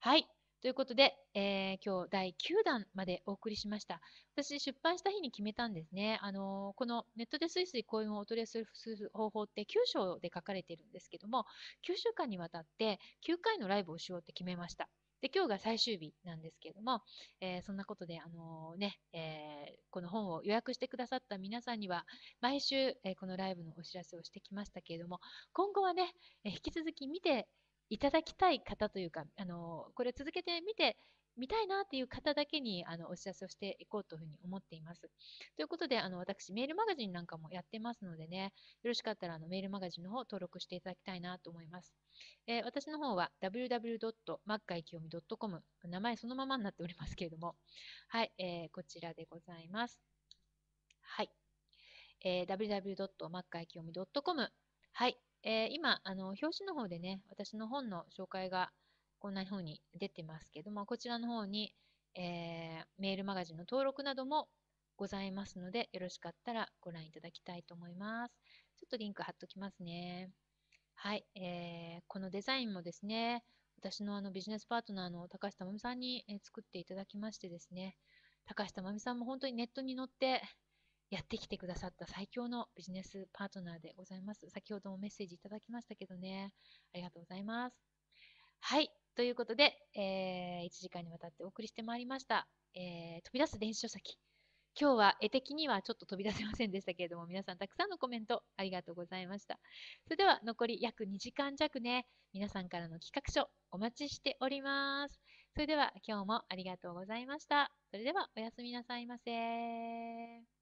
はい。ということで、えー、今日第9弾までお送りしました。私、出版した日に決めたんですね。あのこのネットでスイスイ講演をお取りする方法って9章で書かれているんですけども、9週間にわたって9回のライブをしようって決めました。で、今日が最終日なんですけれども、えー、そんなことで、あのー、ね、えー、この本を予約してくださった皆さんには、毎週、えこのライブのお知らせをしてきましたけれども、今後はね、え引き続き見ていただきたい方というか、あのこれ続けて見て見たいなっていう方だけにあのお知らせをしていこうというふうに思っています。ということで、あの私、メールマガジンなんかもやってますのでね、よろしかったらあのメールマガジンの方登録していただきたいなと思います。えー、私の方は www.makkaikiyomi.com 名前そのままになっておりますけれども、はい、えー、こちらでございます。はい。えー、www.makkaikiyomi.com はい。えー、今、あの、表紙の方でね、私の本の紹介がこんな風に出てますけども、こちらの方に、えー、メールマガジンの登録などもございますので、よろしかったらご覧いただきたいと思います。ちょっとリンク貼っときますね。はい、えー、このデザインもですね、私のあのビジネスパートナーの高下真美さんに、え作っていただきましてですね、高下真美さんも本当にネットに乗ってやってきてくださった最強のビジネスパートナーでございます。先ほどもメッセージいただきましたけどね、ありがとうございます。はい。ということで、えー、1時間にわたってお送りしてまいりました。えー、飛び出す電子書籍。今日は絵的にはちょっと飛び出せませんでしたけれども、皆さんたくさんのコメントありがとうございました。それでは残り約2時間弱ね、皆さんからの企画書お待ちしております。それでは今日もありがとうございました。それではおやすみなさいませ。